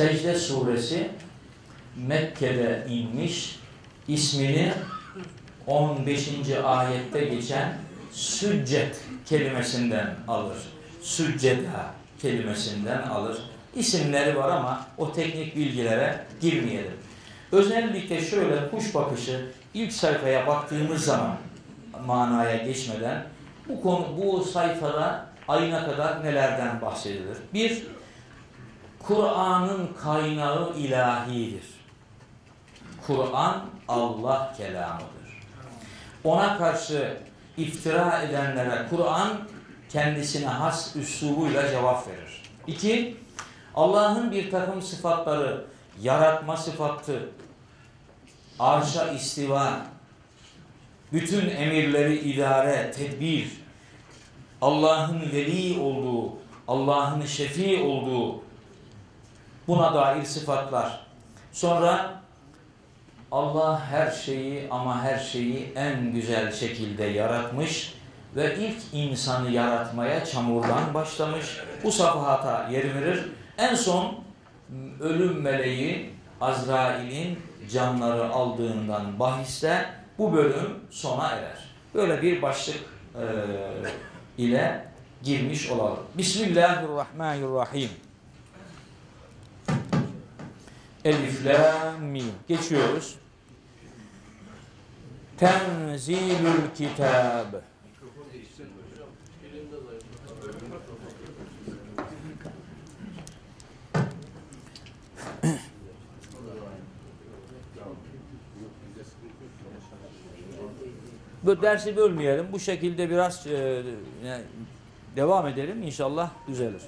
Secde suresi Mekke'de inmiş ismini 15. ayette geçen süccet kelimesinden alır. Sücceda kelimesinden alır. İsimleri var ama o teknik bilgilere girmeyelim. Özellikle şöyle kuş bakışı ilk sayfaya baktığımız zaman manaya geçmeden bu konu bu sayfada ayına kadar nelerden bahsedilir? Bir, Kur'an'ın kaynağı ilahidir. Kur'an Allah kelamıdır. Ona karşı iftira edenlere Kur'an kendisine has üslubuyla cevap verir. İki, Allah'ın bir takım sıfatları, yaratma sıfatı, arşa istiva, bütün emirleri idare, tedbir, Allah'ın veli olduğu, Allah'ın şefi olduğu buna dair sıfatlar. Sonra Allah her şeyi ama her şeyi en güzel şekilde yaratmış ve ilk insanı yaratmaya çamurdan başlamış. Bu safhata yer verir. En son ölüm meleği Azrail'in canları aldığından bahiste bu bölüm sona erer. Böyle bir başlık e, ile girmiş olalım. Bismillahirrahmanirrahim. Elif, la, mim. Geçiyoruz. Tenzilül kitab. Bu dersi bölmeyelim. Bu şekilde biraz e, yani devam edelim. İnşallah düzelir.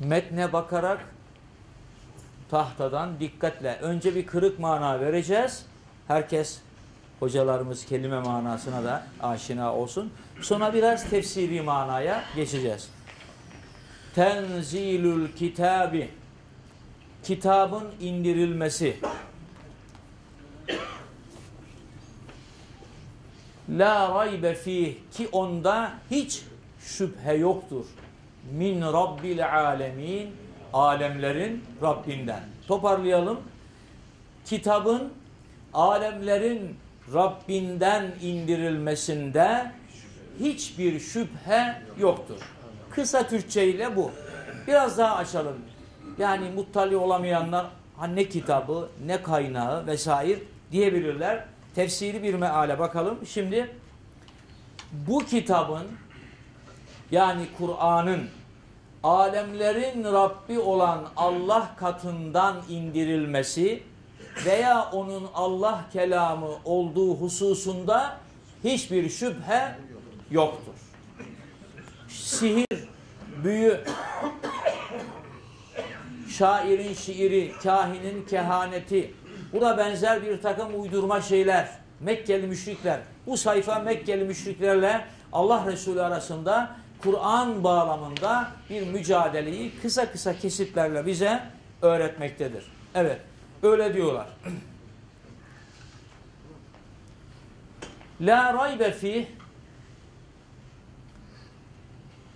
Metne bakarak tahtadan dikkatle önce bir kırık mana vereceğiz. Herkes hocalarımız kelime manasına da aşina olsun. Sonra biraz tefsiri manaya geçeceğiz. Tenzilül kitabi kitabın indirilmesi La raybe fih ki onda hiç şüphe yoktur. Min rabbil alemin alemlerin Rabbinden. Toparlayalım. Kitabın alemlerin Rabbinden indirilmesinde hiçbir şüphe yoktur. Kısa Türkçe ile bu. Biraz daha açalım. Yani muttali olamayanlar ha ne kitabı, ne kaynağı vesaire diyebilirler tefsiri bir meale bakalım. Şimdi bu kitabın yani Kur'an'ın alemlerin Rabbi olan Allah katından indirilmesi veya onun Allah kelamı olduğu hususunda hiçbir şüphe yoktur. Sihir, büyü, şairin şiiri, kahinin kehaneti, Buna benzer bir takım uydurma şeyler. Mekkeli müşrikler. Bu sayfa Mekkeli müşriklerle Allah Resulü arasında Kur'an bağlamında bir mücadeleyi kısa kısa kesitlerle bize öğretmektedir. Evet, öyle diyorlar. La raybe fi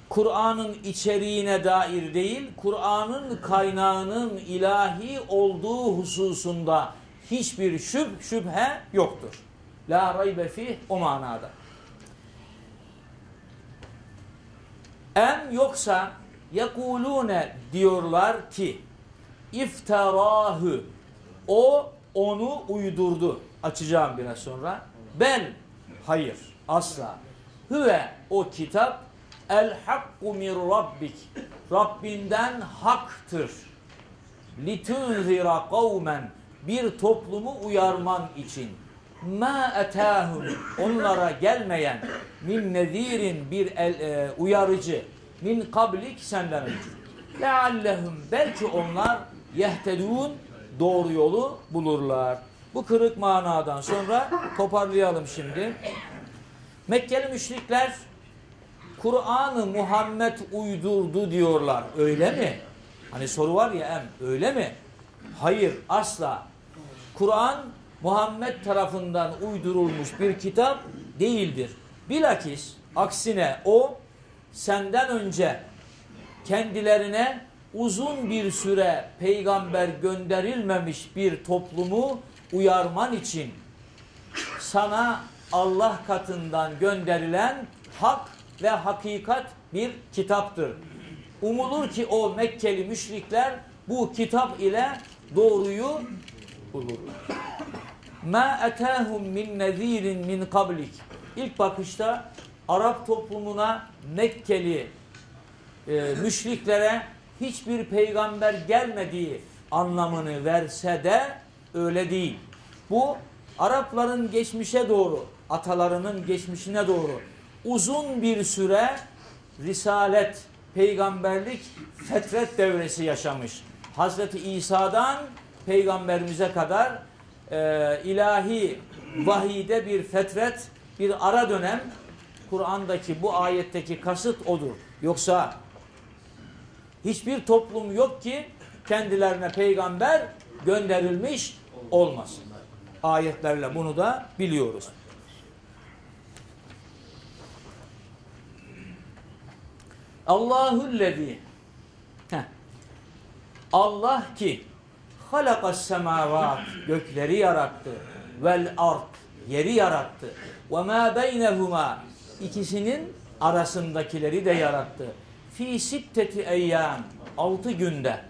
Kur'an'ın içeriğine dair değil, Kur'an'ın kaynağının ilahi olduğu hususunda hiçbir şüp, şüphe yoktur. La raybe fih o manada. Em yoksa yekulune diyorlar ki iftarahı o onu uydurdu. Açacağım biraz sonra. Ben hayır asla. Hüve o kitap el hakku min rabbik. Rabbinden haktır. Litunzira kavmen bir toplumu uyarman için ma etahum onlara gelmeyen min nezirin bir el, e, uyarıcı min kablik senden önce leallehum belki onlar yehtedun doğru yolu bulurlar. Bu kırık manadan sonra toparlayalım şimdi. Mekkeli müşrikler Kur'an'ı Muhammed uydurdu diyorlar. Öyle mi? Hani soru var ya em öyle mi? Hayır asla. Kur'an Muhammed tarafından uydurulmuş bir kitap değildir. Bilakis aksine o senden önce kendilerine uzun bir süre peygamber gönderilmemiş bir toplumu uyarman için sana Allah katından gönderilen hak ve hakikat bir kitaptır. Umulur ki o Mekkeli müşrikler bu kitap ile doğruyu bulurlar. Ma etahum min nezirin min kablik. İlk bakışta Arap toplumuna Mekkeli e, müşriklere hiçbir peygamber gelmediği anlamını verse de öyle değil. Bu Arapların geçmişe doğru, atalarının geçmişine doğru uzun bir süre risalet, peygamberlik, fetret devresi yaşamış. Hazreti İsa'dan peygamberimize kadar e, ilahi vahide bir fetret, bir ara dönem Kur'an'daki bu ayetteki kasıt odur. Yoksa hiçbir toplum yok ki kendilerine peygamber gönderilmiş olmasın. Ayetlerle bunu da biliyoruz. Allahüllezî Allah ki halakas semavat gökleri yarattı vel ard yeri yarattı ve ma beynehuma ikisinin arasındakileri de yarattı. Fi sitteti eyyam altı günde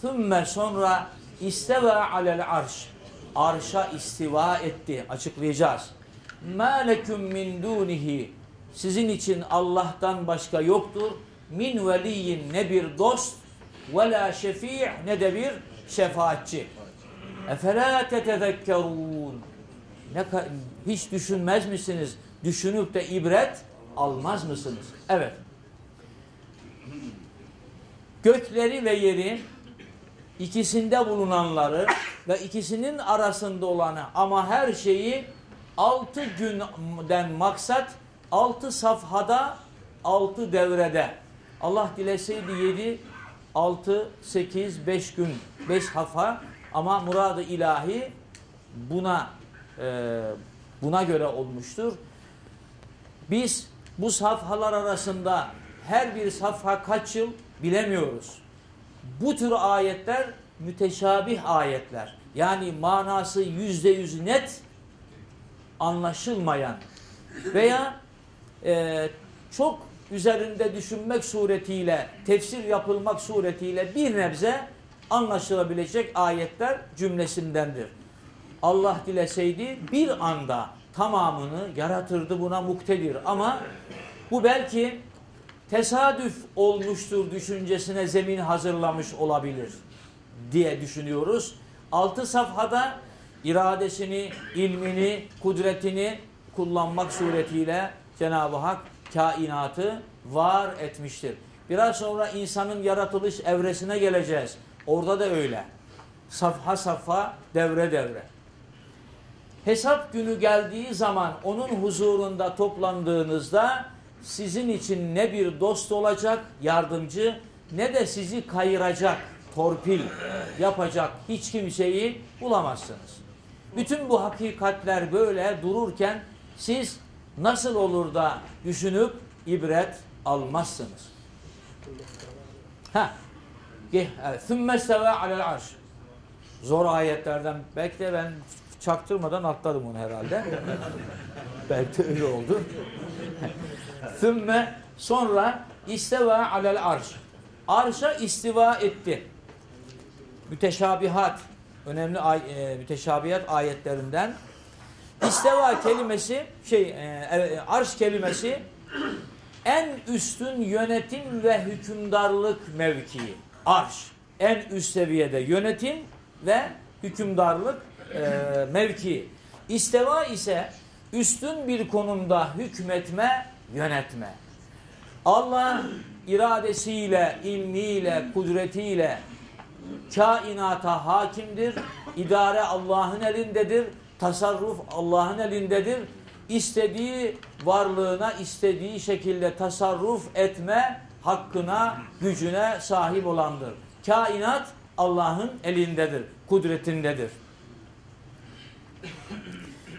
thümme sonra isteva alel arş arşa istiva etti açıklayacağız. Ma lekum min dunihi sizin için Allah'tan başka yoktur. Min veliyin ne bir dost ve la şefi' ne de bir şefaatçi. Efela tetezekkerun. Ne hiç düşünmez misiniz? Düşünüp de ibret almaz mısınız? Evet. Gökleri ve yeri ikisinde bulunanları ve ikisinin arasında olanı ama her şeyi altı günden maksat altı safhada altı devrede Allah dileseydi yedi altı sekiz beş gün beş hafa ama muradı ilahi buna e, buna göre olmuştur. Biz bu safhalar arasında her bir safha kaç yıl bilemiyoruz. Bu tür ayetler müteşabih ayetler. Yani manası yüzde yüz net anlaşılmayan veya e, çok üzerinde düşünmek suretiyle, tefsir yapılmak suretiyle bir nebze anlaşılabilecek ayetler cümlesindendir. Allah dileseydi bir anda tamamını yaratırdı buna muktedir ama bu belki tesadüf olmuştur düşüncesine zemin hazırlamış olabilir diye düşünüyoruz. Altı safhada iradesini, ilmini, kudretini kullanmak suretiyle Cenab-ı Hak kainatı var etmiştir. Biraz sonra insanın yaratılış evresine geleceğiz. Orada da öyle. Safha safha, devre devre. Hesap günü geldiği zaman onun huzurunda toplandığınızda sizin için ne bir dost olacak, yardımcı ne de sizi kayıracak, torpil yapacak hiç kimseyi bulamazsınız. Bütün bu hakikatler böyle dururken siz nasıl olur da düşünüp ibret almazsınız? Ha. Thumma steva alel arş. Zor ayetlerden belki de ben çaktırmadan atladım onu herhalde. belki de öyle oldu. Thümme sonra isteva alel arş. Arşa istiva etti. Müteşabihat önemli ay, e, müteşabihat ayetlerinden İsteva kelimesi şey e, e, arş kelimesi en üstün yönetim ve hükümdarlık mevkii. Arş en üst seviyede yönetim ve hükümdarlık e, mevkii. İsteva ise üstün bir konumda hükmetme, yönetme. Allah iradesiyle, ilmiyle, kudretiyle kainata hakimdir. İdare Allah'ın elindedir tasarruf Allah'ın elindedir. İstediği varlığına istediği şekilde tasarruf etme hakkına, gücüne sahip olandır. Kainat Allah'ın elindedir, kudretindedir.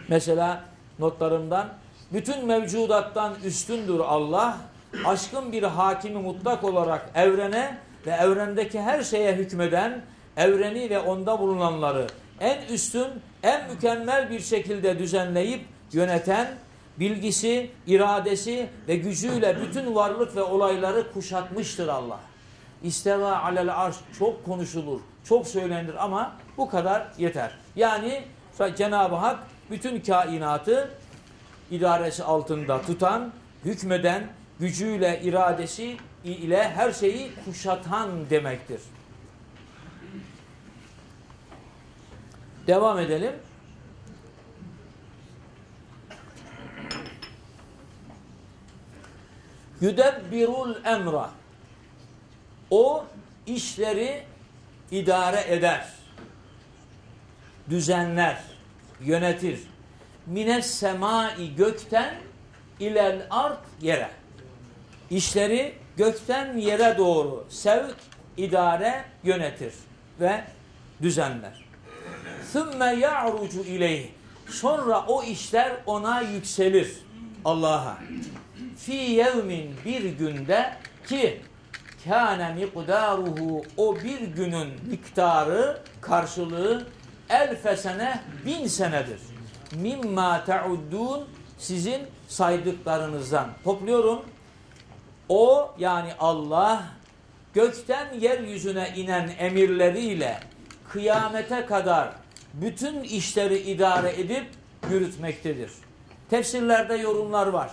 Mesela notlarımdan bütün mevcudattan üstündür Allah. Aşkın bir hakimi mutlak olarak evrene ve evrendeki her şeye hükmeden, evreni ve onda bulunanları en üstün, en mükemmel bir şekilde düzenleyip yöneten, bilgisi, iradesi ve gücüyle bütün varlık ve olayları kuşatmıştır Allah. İsteva alel arş çok konuşulur, çok söylenir ama bu kadar yeter. Yani Cenab-ı Hak bütün kainatı idaresi altında tutan, hükmeden, gücüyle, iradesi ile her şeyi kuşatan demektir. Devam edelim. Yüdebbirul emra. O işleri idare eder. Düzenler, yönetir. Mines semai gökten ilel art yere. İşleri gökten yere doğru sevk, idare, yönetir ve düzenler. ثُمَّ يَعْرُجُ اِلَيْهِ Sonra o işler ona yükselir Allah'a. Fi yevmin bir günde ki kâne mikdaruhu o bir günün miktarı karşılığı elfesene bin senedir. Mimma te'uddun sizin saydıklarınızdan. Topluyorum. O yani Allah gökten yeryüzüne inen emirleriyle kıyamete kadar bütün işleri idare edip yürütmektedir. Tefsirlerde yorumlar var.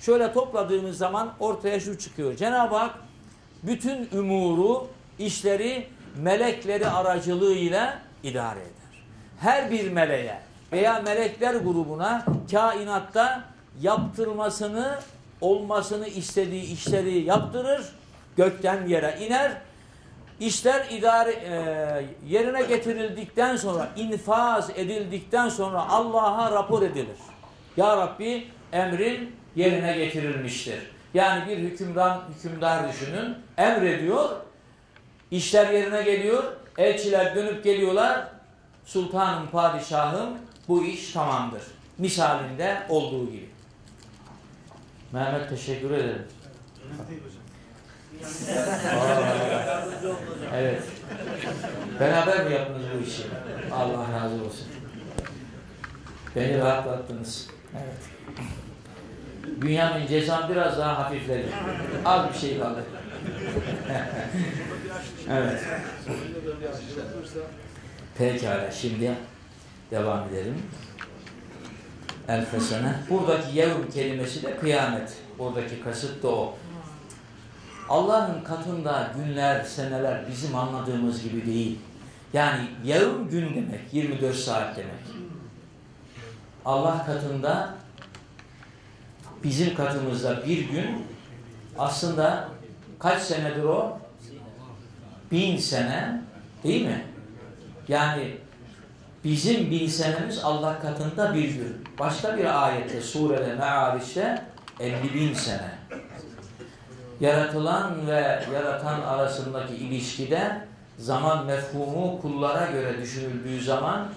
Şöyle topladığımız zaman ortaya şu çıkıyor. Cenab-ı Hak bütün umuru, işleri melekleri aracılığıyla idare eder. Her bir meleğe veya melekler grubuna kainatta yaptırmasını, olmasını istediği işleri yaptırır, gökten yere iner. İşler idare e, yerine getirildikten sonra, infaz edildikten sonra Allah'a rapor edilir. Ya Rabbi emrin yerine getirilmiştir. Yani bir hükümdan hükümdar düşünün, emrediyor, işler yerine geliyor, elçiler dönüp geliyorlar, sultanım, padişahım bu iş tamamdır. Misalinde olduğu gibi. Mehmet teşekkür ederim. evet. Beraber mi yaptınız bu işi? Allah razı olsun. Beni rahatlattınız. Evet. Dünyanın cezam biraz daha hafifledi. Az bir şey kaldı. evet. Pekala şimdi devam edelim. El fesene. Buradaki yevm kelimesi de kıyamet. Buradaki kasıt da o. Allah'ın katında günler, seneler bizim anladığımız gibi değil. Yani yevm gün demek, 24 saat demek. Allah katında bizim katımızda bir gün aslında kaç senedir o? Bin sene değil mi? Yani bizim bin senemiz Allah katında bir gün. Başka bir ayette surede Me'ariş'te 50 bin sene. Yaratılan ve yaratan arasındaki ilişkide zaman mefhumu kullara göre düşünüldüğü zaman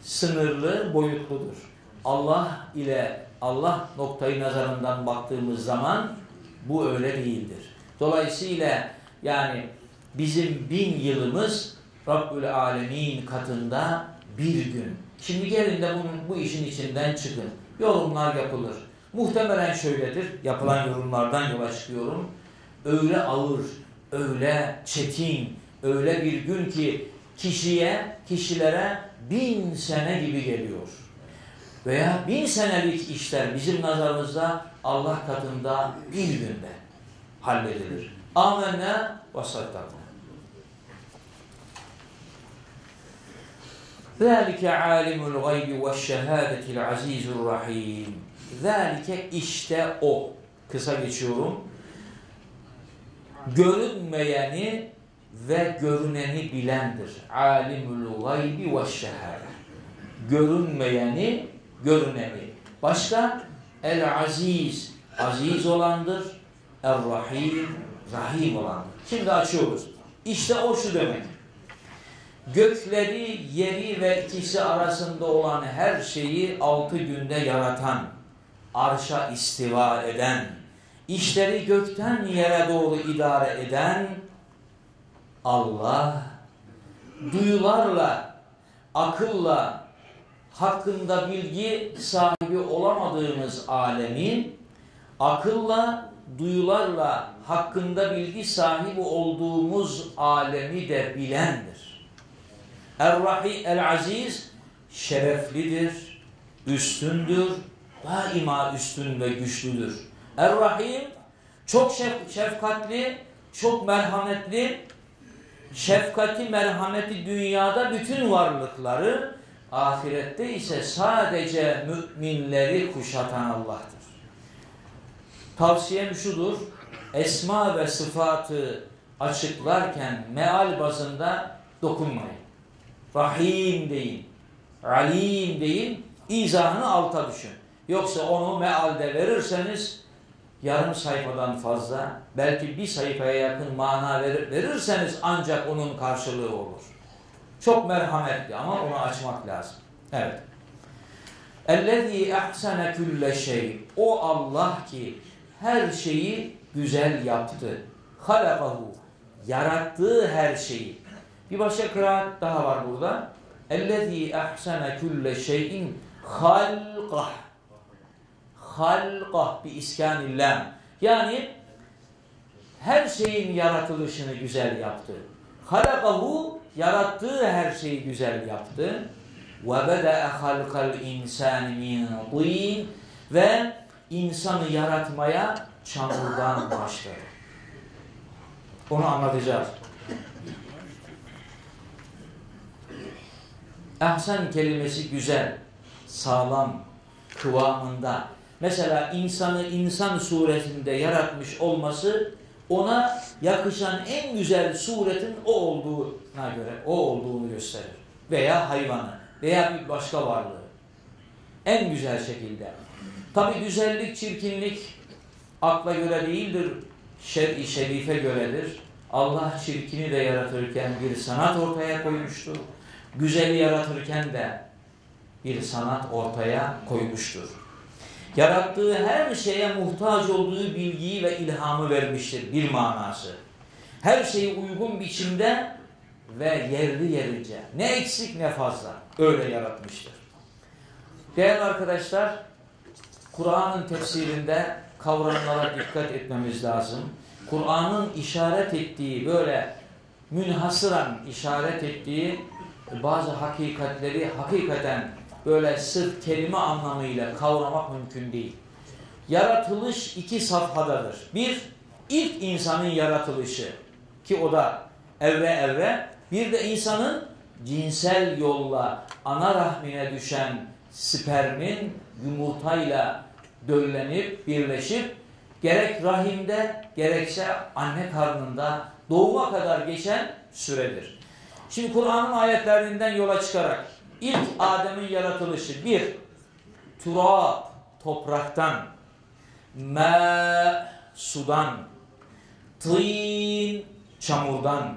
sınırlı, boyutludur. Allah ile Allah noktayı nazarından baktığımız zaman bu öyle değildir. Dolayısıyla yani bizim bin yılımız Rabbül Alemin katında bir gün. Şimdi gelin de bunun, bu işin içinden çıkın. Yorumlar yapılır. Muhtemelen şöyledir. Yapılan yorumlardan yola çıkıyorum. Öyle ağır, öyle çetin, öyle bir gün ki kişiye, kişilere bin sene gibi geliyor. Veya bin senelik işler bizim nazarımızda Allah katında bir günde halledilir. Amenna ve saddakna. ذَٰلِكَ عَالِمُ الْغَيْبِ وَالشَّهَادَةِ الْعَز۪يزُ الرَّح۪يمِ Zalike işte o. Kısa geçiyorum. Görünmeyeni ve görüneni bilendir. Alimul gaybi ve şehade. Görünmeyeni, görüneni. Başka? El aziz, aziz olandır. El rahim, rahim olandır. Şimdi açıyoruz. İşte o şu demek. Gökleri, yeri ve ikisi arasında olan her şeyi altı günde yaratan, arşa istiva eden, işleri gökten yere doğru idare eden Allah duyularla, akılla hakkında bilgi sahibi olamadığımız alemin akılla, duyularla hakkında bilgi sahibi olduğumuz alemi de bilendir. Er-Rahi el-Aziz şereflidir, üstündür, daima üstün ve güçlüdür. Er-Rahim çok şef şefkatli, çok merhametli, şefkati, merhameti dünyada bütün varlıkları, ahirette ise sadece müminleri kuşatan Allah'tır. Tavsiyem şudur, esma ve sıfatı açıklarken meal bazında dokunmayın. Rahim deyin, alim deyin, izahını alta düşün. Yoksa onu mealde verirseniz yarım sayfadan fazla belki bir sayfaya yakın mana verir, verirseniz ancak onun karşılığı olur. Çok merhametli ama onu açmak lazım. Evet. Ellezî ehsene külle şey. O Allah ki her şeyi güzel yaptı. Halakahu. Yarattığı her şeyi. Bir başka kıraat daha var burada. Ellezî ehsene külle şeyin halqah halqah bi iskanillah. Yani her şeyin yaratılışını güzel yaptı. Halakahu yarattığı her şeyi güzel yaptı. Ve beda'a halkal insan min tin ve insanı yaratmaya çamurdan başladı. Onu anlatacağız. Ahsen kelimesi güzel, sağlam, kıvamında. Mesela insanı insan suretinde yaratmış olması ona yakışan en güzel suretin o olduğuna göre o olduğunu gösterir. Veya hayvanı veya bir başka varlığı. En güzel şekilde. Tabi güzellik, çirkinlik akla göre değildir, şer-i şerife göredir. Allah çirkini de yaratırken bir sanat ortaya koymuştur. Güzeli yaratırken de bir sanat ortaya koymuştur. Yarattığı her şeye muhtaç olduğu bilgiyi ve ilhamı vermiştir bir manası. Her şeyi uygun biçimde ve yerli yerince ne eksik ne fazla öyle yaratmıştır. Değerli arkadaşlar Kur'an'ın tefsirinde kavramlara dikkat etmemiz lazım. Kur'an'ın işaret ettiği böyle münhasıran işaret ettiği bazı hakikatleri hakikaten böyle sırf kelime anlamıyla kavramak mümkün değil. Yaratılış iki safhadadır. Bir, ilk insanın yaratılışı ki o da evre evre. Bir de insanın cinsel yolla ana rahmine düşen spermin yumurtayla döllenip birleşip gerek rahimde gerekse anne karnında doğuma kadar geçen süredir. Şimdi Kur'an'ın ayetlerinden yola çıkarak ilk Adem'in yaratılışı. Bir turab topraktan. Ma sudan. Tin çamurdan.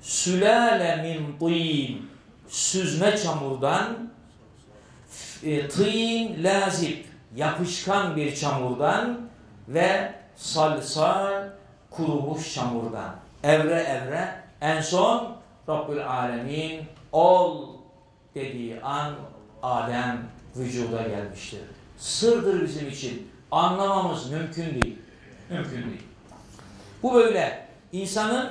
Sülale min tin süzme çamurdan. E, tin lazip yapışkan bir çamurdan ve salsal kurumuş çamurdan. Evre evre. En son Rabbül Alemin ol dediği an Adem vücuda gelmiştir. Sırdır bizim için. Anlamamız mümkün değil. Mümkün değil. Bu böyle insanın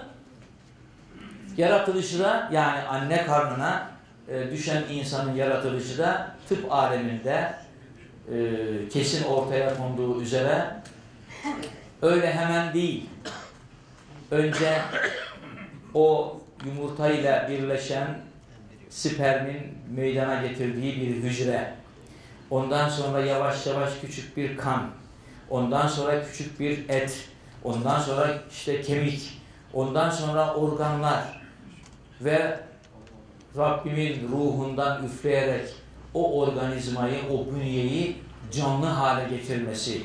yaratılışı da yani anne karnına e, düşen insanın yaratılışı da tıp aleminde e, kesin ortaya konduğu üzere öyle hemen değil. Önce o yumurtayla birleşen spermin meydana getirdiği bir hücre. Ondan sonra yavaş yavaş küçük bir kan. Ondan sonra küçük bir et. Ondan sonra işte kemik. Ondan sonra organlar. Ve Rabbimin ruhundan üfleyerek o organizmayı, o bünyeyi canlı hale getirmesi.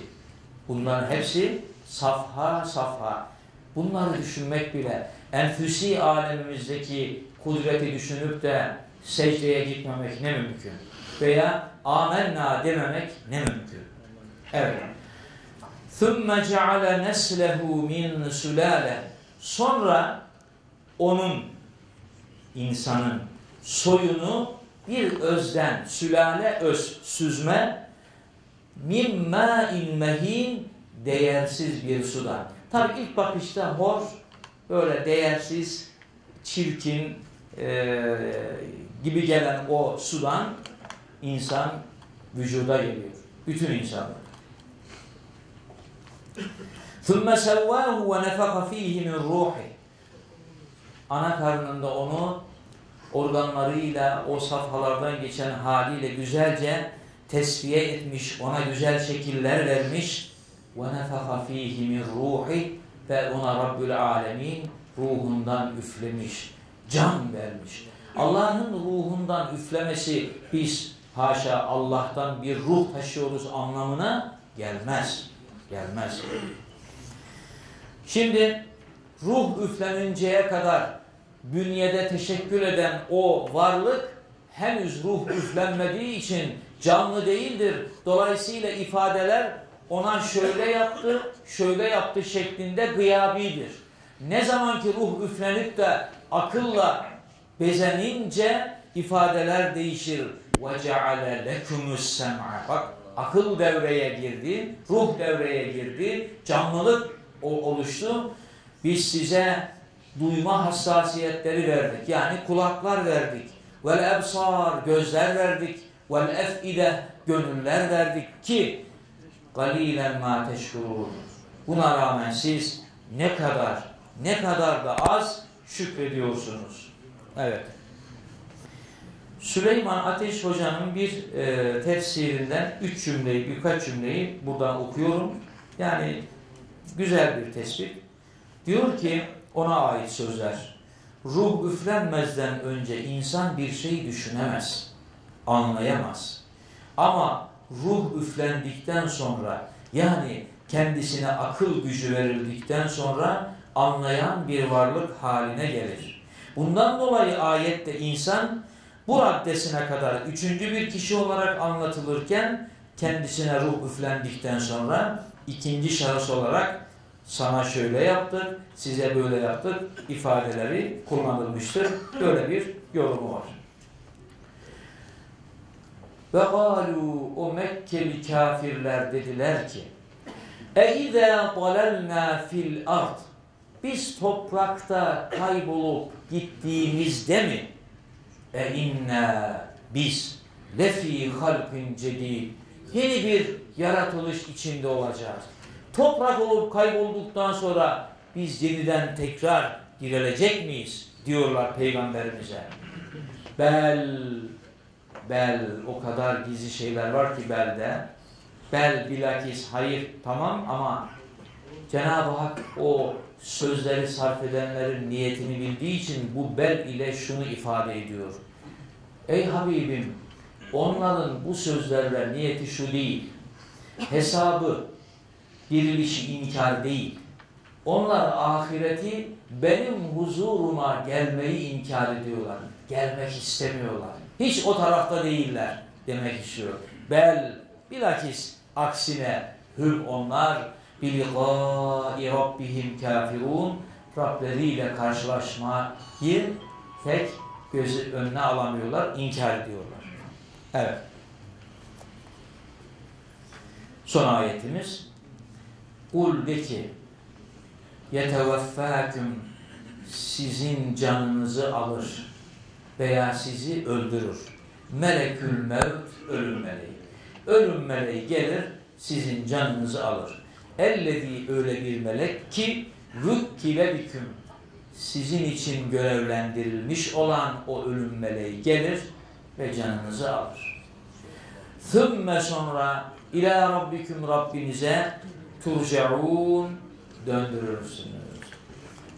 Bunların hepsi safha safha. Bunları düşünmek bile enfüsi alemimizdeki kudreti düşünüp de secdeye gitmemek ne mümkün? Veya amenna dememek ne mümkün? Evet. ثُمَّ جَعَلَ نَسْلَهُ مِنْ سُلَالَ Sonra onun insanın soyunu bir özden, sülale öz, süzme mimma mehin değersiz bir sudan. Tabi ilk bakışta hor, böyle değersiz, çirkin e, gibi gelen o sudan insan vücuda geliyor. Bütün insanlar. ثُمَّ سَوَّاهُ وَنَفَقَ ف۪يهِ مِنْ رُوحِ Ana karnında onu organlarıyla, o safhalardan geçen haliyle güzelce tesviye etmiş, ona güzel şekiller vermiş. وَنَفَقَ ف۪يهِ مِنْ رُوحِ Ve ona Rabbül Alemin ruhundan üflemiş, can vermiş. Allah'ın ruhundan üflemesi biz haşa Allah'tan bir ruh taşıyoruz anlamına gelmez. Gelmez. Şimdi ruh üfleninceye kadar bünyede teşekkür eden o varlık henüz ruh üflenmediği için canlı değildir. Dolayısıyla ifadeler ona şöyle yaptı, şöyle yaptı şeklinde gıyabidir. Ne zaman ki ruh üflenip de akılla bezenince ifadeler değişir. وَجَعَلَ لَكُمُ السَّمْعَ Bak akıl devreye girdi, ruh devreye girdi, canlılık oluştu. Biz size duyma hassasiyetleri verdik. Yani kulaklar verdik. Vel ebsar gözler verdik. Vel efide gönüller verdik ki galilen ma teşkurun. Buna rağmen siz ne kadar ne kadar da az şükrediyorsunuz. Evet. Süleyman Ateş Hoca'nın bir e, tefsirinden üç cümleyi, birkaç cümleyi buradan okuyorum. Yani güzel bir tespit. Diyor ki ona ait sözler. Ruh üflenmezden önce insan bir şey düşünemez, anlayamaz. Ama ruh üflendikten sonra yani kendisine akıl gücü verildikten sonra anlayan bir varlık haline gelir. Bundan dolayı ayette insan bu raddesine kadar üçüncü bir kişi olarak anlatılırken kendisine ruh üflendikten sonra ikinci şahıs olarak sana şöyle yaptık, size böyle yaptık ifadeleri kullanılmıştır. Böyle bir yorumu var. Ve galu o Mekkeli kafirler dediler ki E izâ dalalnâ fil ard Biz toprakta kaybolup gittiğimizde mi e inna biz lefi halkin cedid yeni bir yaratılış içinde olacağız. Toprak olup kaybolduktan sonra biz yeniden tekrar dirilecek miyiz? Diyorlar peygamberimize. Bel, bel o kadar gizli şeyler var ki belde. Bel bilakis hayır tamam ama Cenab-ı Hak o sözleri sarf edenlerin niyetini bildiği için bu bel ile şunu ifade ediyor. Ey Habibim onların bu sözlerle niyeti şu değil. Hesabı, dirilişi inkar değil. Onlar ahireti benim huzuruma gelmeyi inkar ediyorlar. Gelmek istemiyorlar. Hiç o tarafta değiller demek istiyor. Bel bilakis aksine hüm onlar biliqai rabbihim kafirun Rableriyle karşılaşmayı tek gözü önüne alamıyorlar, inkar ediyorlar. Evet. Son ayetimiz Kul de ki yeteveffâküm sizin canınızı alır veya sizi öldürür. Melekül mevt ölüm meleği. Ölüm meleği gelir sizin canınızı alır. Ellezî öyle bir melek ki vükkile biküm sizin için görevlendirilmiş olan o ölüm meleği gelir ve canınızı alır. Thümme sonra ila rabbiküm Rabbinize turcaun döndürürsünüz.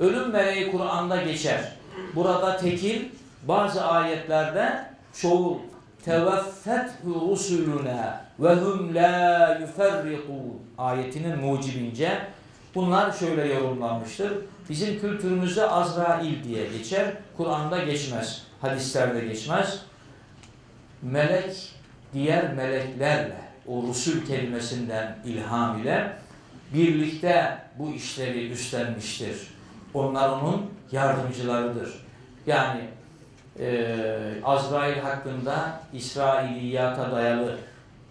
Ölüm meleği Kur'an'da geçer. Burada tekil bazı ayetlerde çoğul teveffethu rusuluna ve hum la yuferrikun ayetinin mucibince bunlar şöyle yorumlanmıştır. Bizim kültürümüzde Azrail diye geçer. Kur'an'da geçmez. Hadislerde geçmez. Melek diğer meleklerle o rusul kelimesinden ilham ile birlikte bu işleri üstlenmiştir. Onlar onun yardımcılarıdır. Yani e, Azrail hakkında İsrailiyata dayalı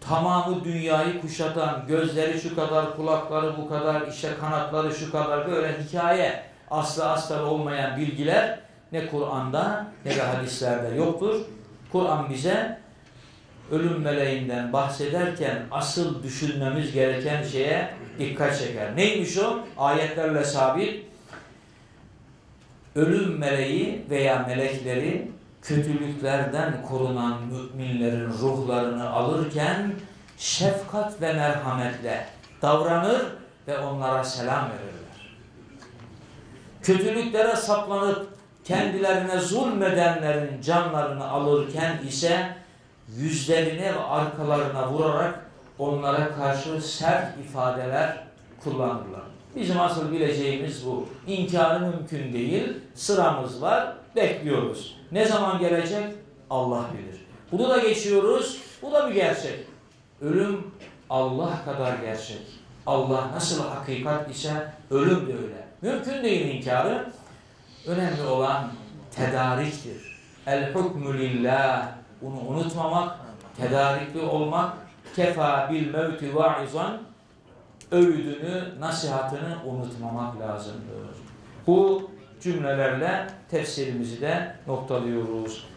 tamamı dünyayı kuşatan, gözleri şu kadar, kulakları bu kadar, işte kanatları şu kadar böyle hikaye aslı astarı olmayan bilgiler ne Kur'an'da ne de hadislerde yoktur. Kur'an bize ölüm meleğinden bahsederken asıl düşünmemiz gereken şeye dikkat çeker. Neymiş o? Ayetlerle sabit. Ölüm meleği veya melekleri kötülüklerden korunan müminlerin ruhlarını alırken şefkat ve merhametle davranır ve onlara selam verirler. Kötülüklere saplanıp kendilerine zulmedenlerin canlarını alırken ise yüzlerine ve arkalarına vurarak onlara karşı sert ifadeler kullanırlar. Bizim asıl bileceğimiz bu. İnkarı mümkün değil. Sıramız var. Bekliyoruz. Ne zaman gelecek? Allah bilir. Bunu da geçiyoruz. Bu da bir gerçek. Ölüm Allah kadar gerçek. Allah nasıl hakikat ise ölüm de öyle. Mümkün değil inkarı. Önemli olan tedariktir. El hukmü lillah. Bunu unutmamak, tedarikli olmak, kefa bil mevti vaizan öğüdünü, nasihatını unutmamak lazımdır. Bu cümlelerle tefsirimizi de noktalıyoruz.